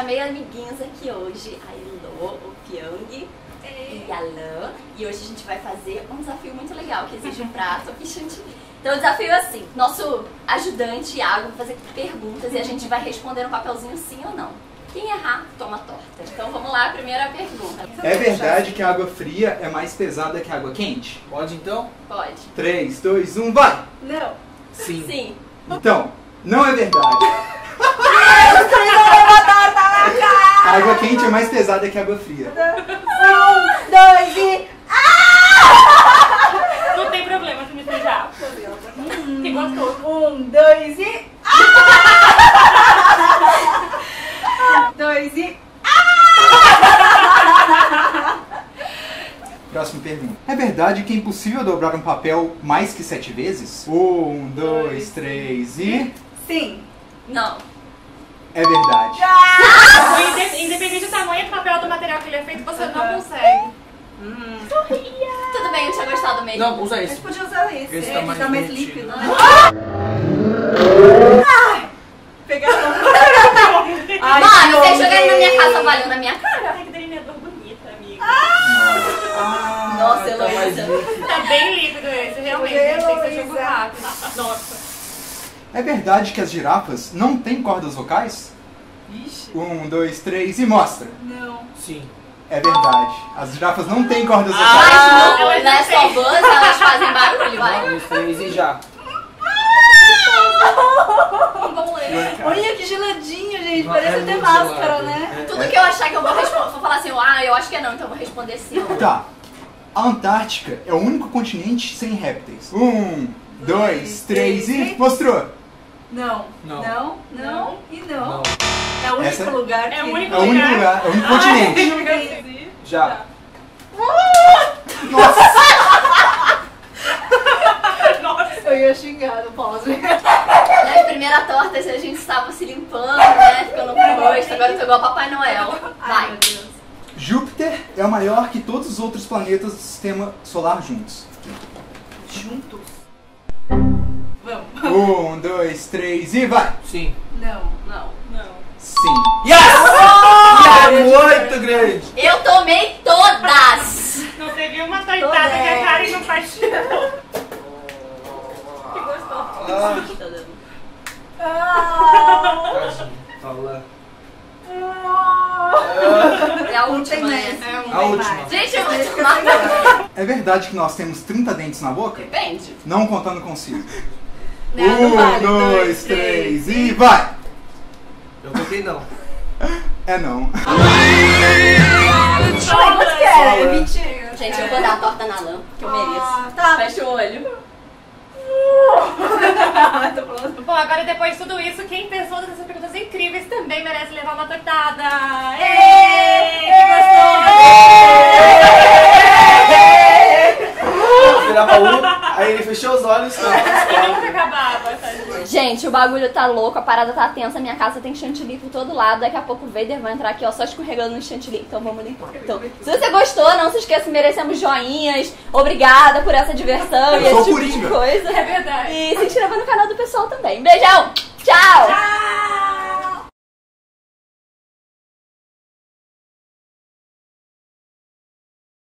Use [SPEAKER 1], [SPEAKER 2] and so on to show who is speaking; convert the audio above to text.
[SPEAKER 1] amiguinhos aqui hoje, a Elo, o Pyong e a Lan. E hoje a gente vai fazer um desafio muito legal que exige um prato e chantilly. Então o desafio é assim, nosso ajudante Iago vai fazer perguntas e a gente vai responder no papelzinho sim ou não. Quem errar, toma torta. Então vamos lá, primeira pergunta.
[SPEAKER 2] É verdade que a água fria é mais pesada que a água quente?
[SPEAKER 3] Pode então?
[SPEAKER 1] Pode.
[SPEAKER 2] 3, 2, 1, vai!
[SPEAKER 1] Não.
[SPEAKER 3] Sim.
[SPEAKER 1] Sim.
[SPEAKER 2] Então, não é verdade. A água quente é mais pesada que a água fria.
[SPEAKER 4] Um, dois e.
[SPEAKER 5] Não tem problema se misturar. Que gostoso.
[SPEAKER 4] Um, dois e. Dois e.
[SPEAKER 2] Próxima pergunta. É verdade que é impossível dobrar um papel mais que sete vezes? Um, dois, três e.
[SPEAKER 4] Sim.
[SPEAKER 1] Não.
[SPEAKER 2] É verdade.
[SPEAKER 5] Inde- Independente do tamanho do papel do material que ele é feito, você não consegue.
[SPEAKER 1] Tudo bem, eu tinha gostado mesmo.
[SPEAKER 3] Não, usa
[SPEAKER 4] A gente
[SPEAKER 3] esse.
[SPEAKER 4] podia usar esse.
[SPEAKER 3] Esse
[SPEAKER 4] Esse
[SPEAKER 3] tá
[SPEAKER 4] tá
[SPEAKER 3] mais
[SPEAKER 4] mais,
[SPEAKER 3] bonitinho.
[SPEAKER 4] líquido, né? Pegaram. Ai,
[SPEAKER 1] Mano,
[SPEAKER 4] que
[SPEAKER 1] vocês jogarem na minha casa valendo na minha cara?
[SPEAKER 5] Ai, que delineador bonito, amiga.
[SPEAKER 3] Ah,
[SPEAKER 1] Nossa,
[SPEAKER 3] tá mais
[SPEAKER 1] Heloísa.
[SPEAKER 5] Tá bem líquido esse, realmente. Tem que ser jogo rápido. Nossa.
[SPEAKER 2] É verdade que as girafas não têm cordas vocais?
[SPEAKER 4] Ixi.
[SPEAKER 2] Um, dois, três e mostra.
[SPEAKER 4] Não.
[SPEAKER 3] Sim.
[SPEAKER 2] É verdade. As girafas não têm cordas
[SPEAKER 1] Mas
[SPEAKER 2] vocais.
[SPEAKER 1] não,
[SPEAKER 5] elas
[SPEAKER 1] não é
[SPEAKER 5] não
[SPEAKER 1] só
[SPEAKER 5] têm.
[SPEAKER 1] buzz, elas fazem barulho, vai.
[SPEAKER 3] Um, dois, três e já.
[SPEAKER 1] Vamos ler.
[SPEAKER 4] Olha que geladinho, gente.
[SPEAKER 3] Não,
[SPEAKER 4] Parece
[SPEAKER 3] é
[SPEAKER 4] até máscara,
[SPEAKER 3] gelado.
[SPEAKER 4] né?
[SPEAKER 3] É,
[SPEAKER 1] Tudo
[SPEAKER 3] é.
[SPEAKER 1] que eu achar que eu vou responder, vou falar assim, ah, eu acho que é não, então eu vou responder sim.
[SPEAKER 2] Tá. A Antártica é o único continente sem répteis. Um, dois, três e. Mostrou!
[SPEAKER 4] Não.
[SPEAKER 3] Não.
[SPEAKER 4] Não, não e não.
[SPEAKER 3] Não.
[SPEAKER 4] É o único
[SPEAKER 2] Essa-
[SPEAKER 4] lugar que...
[SPEAKER 5] É o único
[SPEAKER 2] É o único lugar, é o único continente.
[SPEAKER 4] Entendi.
[SPEAKER 3] Já.
[SPEAKER 4] Eu ia xingar no pause.
[SPEAKER 1] Na primeira torta, a gente estava se limpando, né? Ficando com rosto, agora eu tô igual Papai Noel.
[SPEAKER 4] Ai,
[SPEAKER 1] Vai.
[SPEAKER 4] meu Deus.
[SPEAKER 2] Júpiter é o maior que todos os outros planetas do sistema solar juntos.
[SPEAKER 4] Juntos. Vamos.
[SPEAKER 2] Um, dois, três e vai!
[SPEAKER 3] Sim.
[SPEAKER 4] Não.
[SPEAKER 1] Não.
[SPEAKER 5] Não.
[SPEAKER 2] Sim.
[SPEAKER 3] Yes! É muito grande.
[SPEAKER 1] Eu tomei todas!
[SPEAKER 5] Não teve uma toitada que a Karen não participou. Que gostoso.
[SPEAKER 4] Ah.
[SPEAKER 3] Fala.
[SPEAKER 1] É a última, né?
[SPEAKER 3] A última.
[SPEAKER 1] Gente, eu vou tomar.
[SPEAKER 4] sei.
[SPEAKER 2] É verdade que nós temos 30 dentes na boca?
[SPEAKER 1] Depende.
[SPEAKER 2] Não contando consigo.
[SPEAKER 4] Não, não
[SPEAKER 2] um,
[SPEAKER 4] vale.
[SPEAKER 2] dois, três e vai!
[SPEAKER 3] Eu contei não.
[SPEAKER 2] É não.
[SPEAKER 4] Era? É 20.
[SPEAKER 1] Gente, eu vou dar a torta na lã, que eu mereço.
[SPEAKER 4] Ah, tá.
[SPEAKER 1] Fecha o olho.
[SPEAKER 4] Falando.
[SPEAKER 5] Bom, agora depois de tudo isso, quem pensou nessas perguntas incríveis também merece levar uma tortada. Êêêê! Que
[SPEAKER 3] Virar baú, aí ele fechou os olhos. Tá?
[SPEAKER 5] gostoso! E nunca acabava, tadinho.
[SPEAKER 1] Gente, o bagulho tá louco, a parada tá tensa, minha casa tem chantilly por todo lado. Daqui a pouco o Vader vai entrar aqui, ó, só escorregando no chantilly. Então vamos limpar. Então, se você gostou, não se esqueça, merecemos joinhas. Obrigada por essa diversão
[SPEAKER 2] Eu
[SPEAKER 1] e esse tipo de coisa.
[SPEAKER 5] É verdade.
[SPEAKER 1] E se inscreva no canal do pessoal também. Beijão! Tchau!
[SPEAKER 5] Tchau!